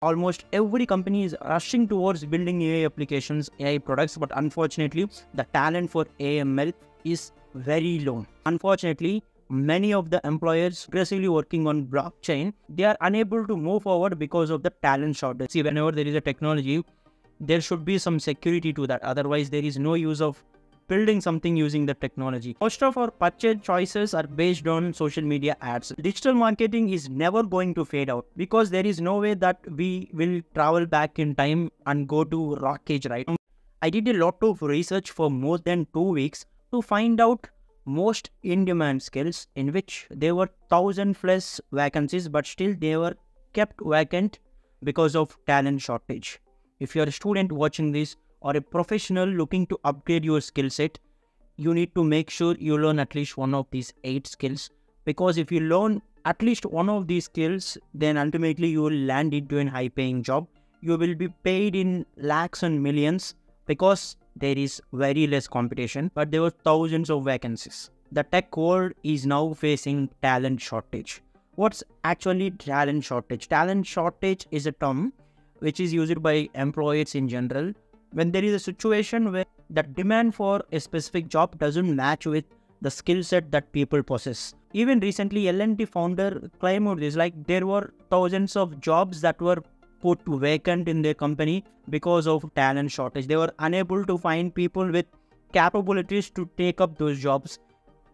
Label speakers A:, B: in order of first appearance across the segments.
A: almost every company is rushing towards building AI applications, AI products, but unfortunately, the talent for AI ML is very low. Unfortunately, many of the employers aggressively working on blockchain, they are unable to move forward because of the talent shortage. See, whenever there is a technology, there should be some security to that. Otherwise, there is no use of building something using the technology. Most of our purchase choices are based on social media ads. Digital marketing is never going to fade out because there is no way that we will travel back in time and go to rock age, right? I did a lot of research for more than two weeks to find out most in-demand skills in which there were thousand plus vacancies, but still they were kept vacant because of talent shortage. If you're a student watching this, or a professional looking to upgrade your skill set, you need to make sure you learn at least one of these eight skills. Because if you learn at least one of these skills, then ultimately you will land into a high paying job. You will be paid in lakhs and millions because there is very less competition, but there were thousands of vacancies. The tech world is now facing talent shortage. What's actually talent shortage? Talent shortage is a term which is used by employers in general when there is a situation where the demand for a specific job doesn't match with the skill set that people possess. Even recently, L&T founder claimed this, like there were thousands of jobs that were put to vacant in their company because of talent shortage. They were unable to find people with capabilities to take up those jobs.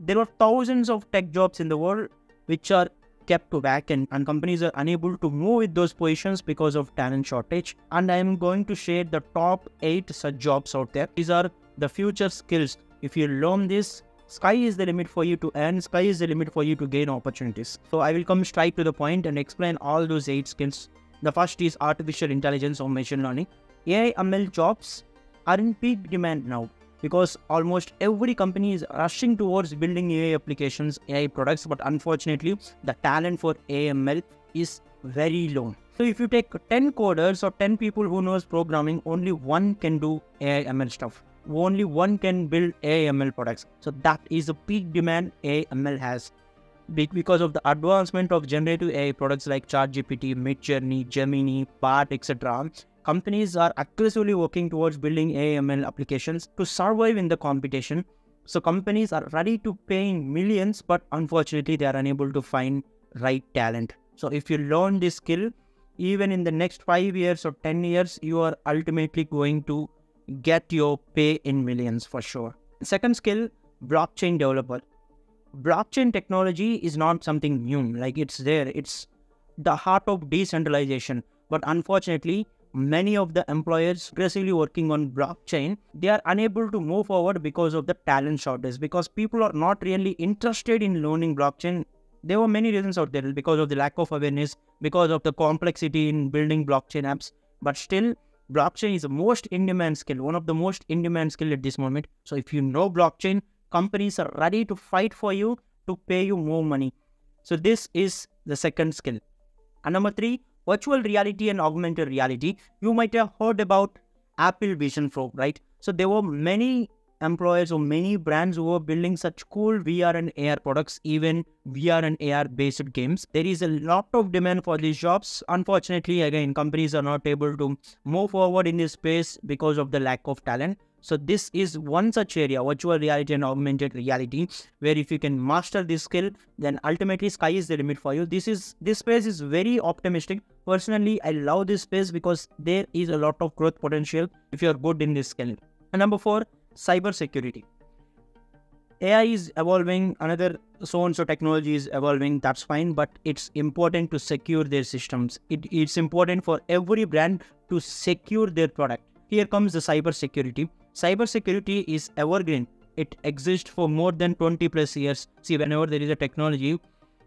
A: There were thousands of tech jobs in the world which are kept to vacant and companies are unable to move with those positions because of talent shortage. And I am going to share the top 8 such jobs out there. These are the future skills. If you learn this, sky is the limit for you to earn, sky is the limit for you to gain opportunities. So I will come straight to the point and explain all those 8 skills. The first is artificial intelligence or machine learning. AI ML jobs are in peak demand now because almost every company is rushing towards building AI applications, AI products, but unfortunately, the talent for AI ML is very low. So if you take 10 coders or 10 people who knows programming, only one can do AI ML stuff. Only one can build AI ML products. So that is the peak demand AI ML has. Because of the advancement of generative AI products like ChatGPT, Midjourney, Gemini, Bard, etc., companies are aggressively working towards building AI ML applications to survive in the competition. So companies are ready to pay in millions, but unfortunately they are unable to find right talent. So if you learn this skill, even in the next five years or 10 years, you are ultimately going to get your pay in millions for sure. Second skill, blockchain developer. Blockchain technology is not something new, like it's there. It's the heart of decentralization. But unfortunately, many of the employers aggressively working on blockchain, they are unable to move forward because of the talent shortage, because people are not really interested in learning blockchain. There were many reasons out there because of the lack of awareness, because of the complexity in building blockchain apps. But still, blockchain is the most in-demand skill, one of the most in-demand skill at this moment. So if you know blockchain, companies are ready to fight for you to pay you more money. So this is the second skill. And number three, virtual reality and augmented reality, you might have heard about Apple Vision Pro, right? So there were many employers or many brands who were building such cool VR and AR products, even VR and AR based games. There is a lot of demand for these jobs. Unfortunately, again, companies are not able to move forward in this space because of the lack of talent. So this is one such area, virtual reality and augmented reality, where if you can master this skill, then ultimately sky is the limit for you. This is this space is very optimistic. Personally, I love this space because there is a lot of growth potential if you are good in this skill. And number four, cyber security. AI is evolving, another so and so technology is evolving, that's fine, but it's important to secure their systems. It, it's important for every brand to secure their product. Here comes the cyber security cybersecurity is evergreen. It exists for more than 20 plus years. See, whenever there is a technology,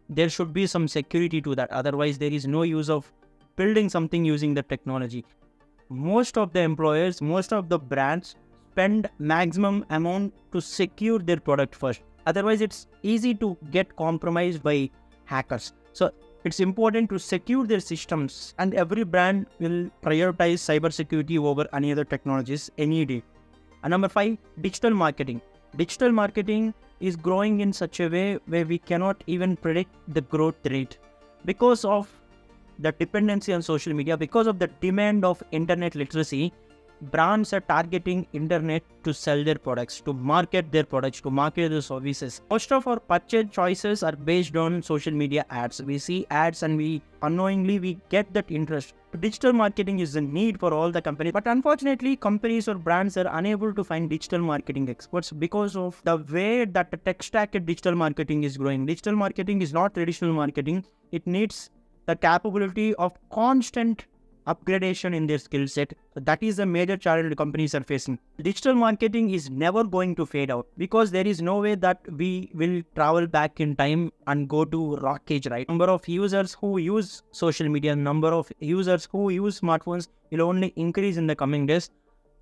A: there should be some security to that. Otherwise, there is no use of building something using the technology. Most of the employers, most of the brands spend maximum amount to secure their product first. Otherwise, it's easy to get compromised by hackers. So it's important to secure their systems and every brand will prioritize cybersecurity over any other technologies any day. And number five, digital marketing. Digital marketing is growing in such a way where we cannot even predict the growth rate because of the dependency on social media, because of the demand of internet literacy, brands are targeting internet to sell their products to market their products to market their services. Most of our purchase choices are based on social media ads. We see ads and we unknowingly we get that interest. Digital marketing is a need for all the companies but unfortunately companies or brands are unable to find digital marketing experts because of the way that the tech stack in digital marketing is growing. Digital marketing is not traditional marketing. It needs the capability of constant upgradation in their skill set. That is a major challenge companies are facing. Digital marketing is never going to fade out because there is no way that we will travel back in time and go to rock age, right? Number of users who use social media, number of users who use smartphones will only increase in the coming days.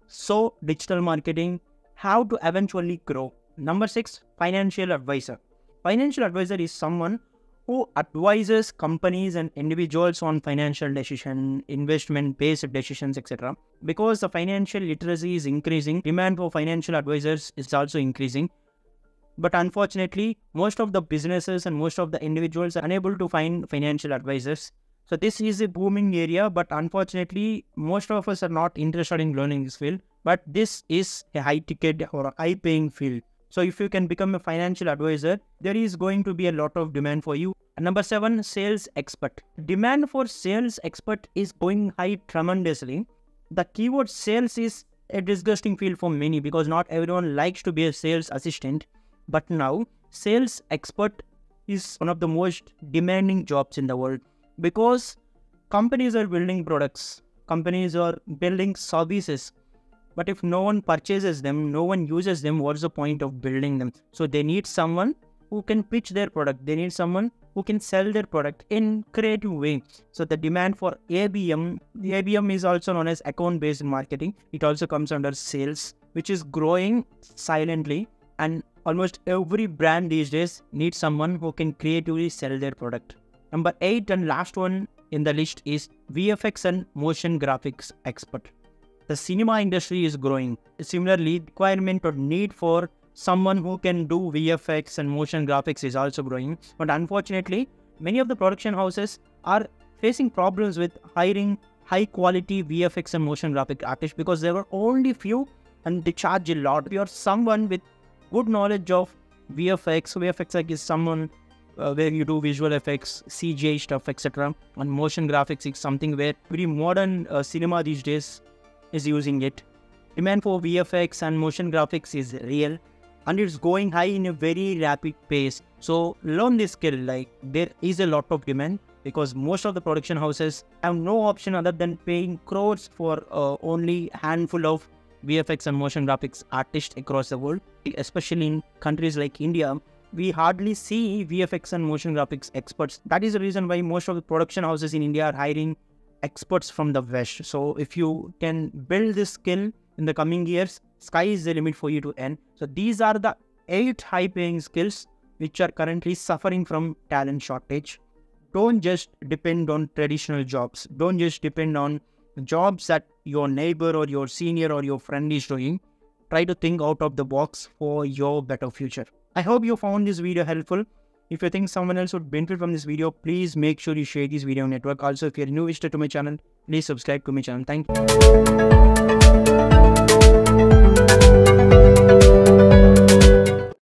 A: So digital marketing how to eventually grow. Number six, financial advisor. Financial advisor is someone who advises companies and individuals on financial decision, investment based decisions, etc. Because the financial literacy is increasing, demand for financial advisors is also increasing. But unfortunately, most of the businesses and most of the individuals are unable to find financial advisors. So this is a booming area, but unfortunately, most of us are not interested in learning this field. But this is a high ticket or a high paying field. So if you can become a financial advisor, there is going to be a lot of demand for you. And number seven, sales expert. Demand for sales expert is going high tremendously. The keyword sales is a disgusting field for many because not everyone likes to be a sales assistant. But now, sales expert is one of the most demanding jobs in the world because companies are building products, companies are building services but if no one purchases them, no one uses them, what's the point of building them? So they need someone who can pitch their product. They need someone who can sell their product in creative way. So the demand for ABM, the ABM is also known as account based marketing. It also comes under sales, which is growing silently. And almost every brand these days needs someone who can creatively sell their product. Number eight and last one in the list is VFX and motion graphics expert the cinema industry is growing. Similarly, requirement or need for someone who can do VFX and motion graphics is also growing. But unfortunately, many of the production houses are facing problems with hiring high quality VFX and motion graphic artists because there were only few and they charge a lot. If you're someone with good knowledge of VFX, VFX is someone uh, where you do visual effects, CGI stuff, etc. And motion graphics is something where very modern uh, cinema these days is using it. Demand for VFX and motion graphics is real and it's going high in a very rapid pace. So learn this skill. Like there is a lot of demand because most of the production houses have no option other than paying crores for uh, only handful of VFX and motion graphics artists across the world, especially in countries like India. We hardly see VFX and motion graphics experts. That is the reason why most of the production houses in India are hiring experts from the West. So if you can build this skill in the coming years, sky is the limit for you to earn. So these are the eight high paying skills which are currently suffering from talent shortage. Don't just depend on traditional jobs. Don't just depend on jobs that your neighbor or your senior or your friend is doing. Try to think out of the box for your better future. I hope you found this video helpful. If you think someone else would benefit from this video, please make sure you share this video network. Also, if you're new visitor to my channel, please subscribe to my channel. Thank you.